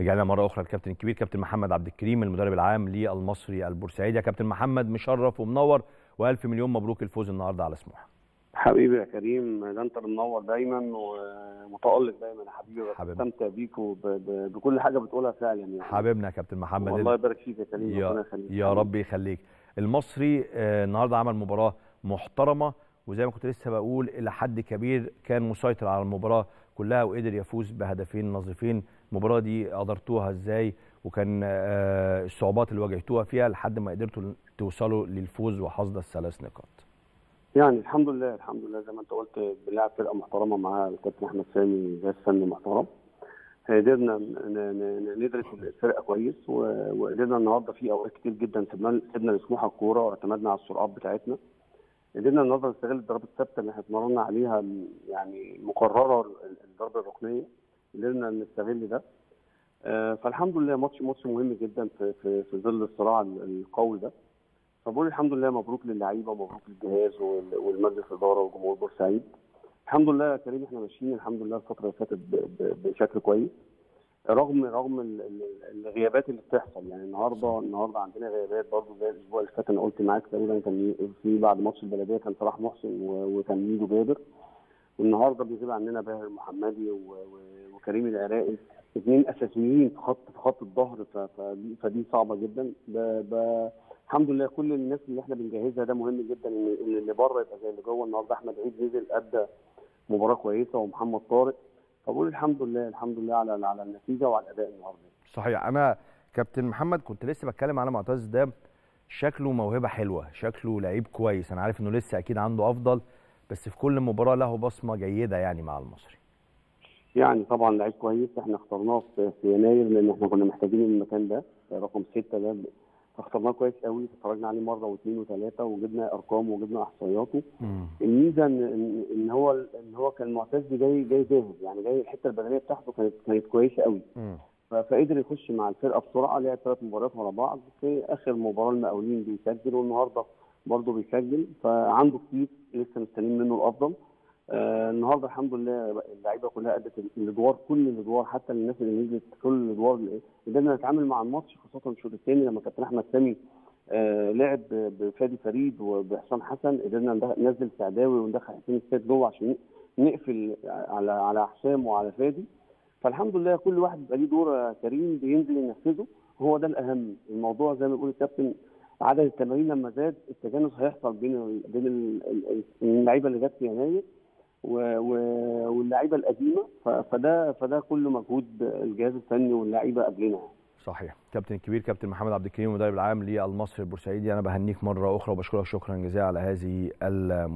رجعنا مرة أخرى الكابتن الكبير كابتن محمد عبد الكريم المدرب العام للمصري البورسعيدي. يا كابتن محمد مشرف ومنور وألف مليون مبروك الفوز النهارده على سموحة. حبيبي يا كريم ده أنت منور دايما ومتألق دايما يا حبيبي. بستمتع بيك بكل حاجة بتقولها فعلا يعني. حبيبنا يا كابتن محمد. والله يبارك فيك يا كريم يا, يا رب يخليك. المصري آه، النهارده عمل مباراة محترمة وزي ما كنت لسه بقول إلى حد كبير كان مسيطر على المباراة كلها وقدر يفوز بهدفين نظيفين. المباراة دي قدرتوها إزاي وكان آه، الصعوبات اللي واجهتوها فيها لحد ما قدرتوا توصلوا للفوز وحصد الثلاث نقاط. يعني الحمد لله الحمد لله زي ما أنت قلت بنلعب فرقة محترمة معاها الكابتن أحمد سامي جهاز فني محترم قدرنا ندرس الفرقة كويس وقدرنا النهارده في أوقات كتير جدا سيبنا لسموحه الكورة واعتمدنا على السرعات بتاعتنا. قدرنا النهارده نستغل الضربات الثابتة اللي إحنا اتمرنا عليها يعني مقررة ال- الضربة الركنية. قدرنا نستغل ده. آه، فالحمد لله ماتش ماتش مهم جدا في في في ظل الصراع ال- القوي ده. فبقول الحمد لله مبروك للعيبة ومبروك للجهاز وال- والمجلس الإدارة وجمهور بورسعيد. الحمد لله يا كريم إحنا ماشيين الحمد لله الفترة اللي فاتت بشكل كويس. رغم رغم ال- ال- الغيابات اللي بتحصل. يعني النهارده النهارده عندنا غيابات برضه زي الأسبوع اللي فات أنا قلت معاك تقريبا كان في بعد ماتش البلدية كان صلاح محسن وكان ميدو جابر. والنهارده بيغيب عننا باهر المحمدي وكريم العراقي. اثنين أساسيين في خط في خط الظهر فدي فدي صعبة جدا. ب... ب... الحمد لله كل الناس اللي إحنا بنجهزها ده مهم جدا ان اللي بره يبقى زي اللي جوه. النهارده أحمد عيد نزل أدى مباراة كويسة ومحمد طارق. فبقول الحمد لله الحمد لله على على النتيجة وعلى الأداء النهارده. صحيح. أنا كابتن محمد كنت لسه بتكلم على معتز ده. شكله موهبة حلوة شكله لعيب كويس. أنا عارف إنه لسه أكيد عنده أفضل. بس في كل مباراة له بصمة جيدة يعني مع المصري. يعني طبعا لعيب كويس إحنا اخترناه في يناير لأن إحنا كنا محتاجين المكان ده رقم ستة ده. فاخترناه كويس قوي اتفرجنا عليه مرة واثنين وثلاثة وجبنا ارقامه وجبنا إحصائياته. الميزة ان ان هو إن هو كان معتز جاي جاي جاهز يعني جاي الحتة البدنية بتاعته كانت كانت كويسة قوي. فقدر يخش مع الفرقة بسرعة لعب ثلاث مباريات ورا بعض. في آخر مباراة المقاولين بيسجل والنهاردة برضه بيسجل فعنده كتير لسه مستنيين منه الأفضل. آه النهارده الحمد لله اللعيبة كلها أدت الأدوار كل الأدوار حتى الناس اللي نزلت كل الأدوار قدرنا نتعامل مع الماتش خاصة الشوط الثاني لما كابتن أحمد سامي آه لعب بفادي فريد وبحسام حسن قدرنا ننزل سعداوي وندخل حسين السيد جوه عشان نقفل على على حسام وعلى فادي. فالحمد لله كل واحد بيبقى ليه دور كريم بينزل ينفذه هو ده الأهم. الموضوع زي ما بيقول الكابتن عدد التمارين لما زاد التجانس هيحصل بين بين ال- ال- اللعيبة اللي جت في يناير واللعيبة القديمة. فده فده كله مجهود الجهاز الفني واللعيبة قبلنا صحيح. كابتن الكبير كابتن محمد عبد الكريم المدرب العام للمصري البورسعيدي. أنا بهنيك مرة أخرى وبشكرك شكرا جزيلا على هذه المداخلة.